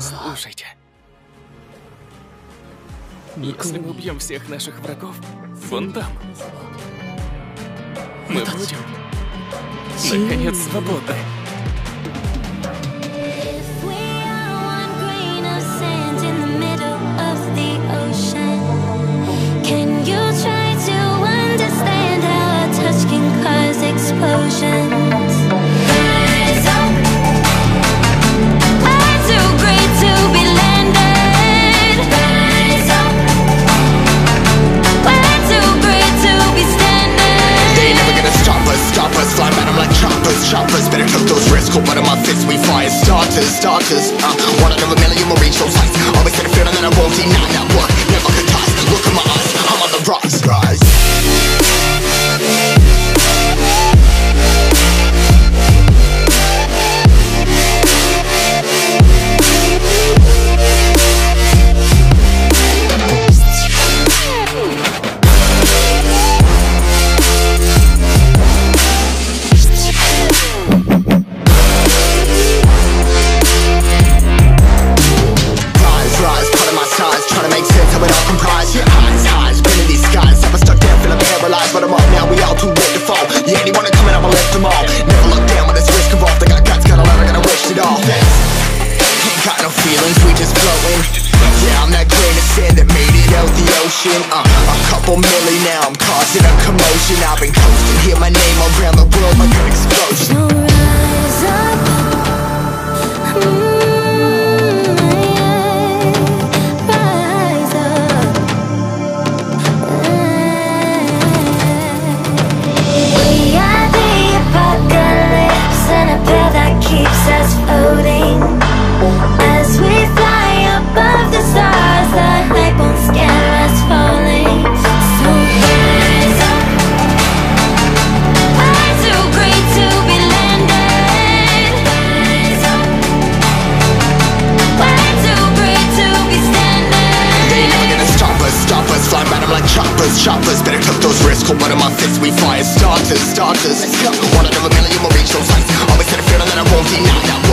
Слушайте. Если мы убьем всех наших врагов, вон там, мы будем, наконец, свободны. Choppers, Better cook those risks, cold in my fists We fire starters, starters. Uh, One out of a million will reach those anyone coming, I'ma lift them all. Never look down when there's risk involved. I got guts, gotta learn, I gotta wish it all. Ain't got no feelings, we just floating Yeah, I'm that grain of sand that made it out the ocean. Uh, A couple milli now, I'm causing a commotion. I've been coasting, hear my name around the world like cold blood in my fists We fire starters, starters. One out of a million will reach those heights Always had a feeling that I won't deny. that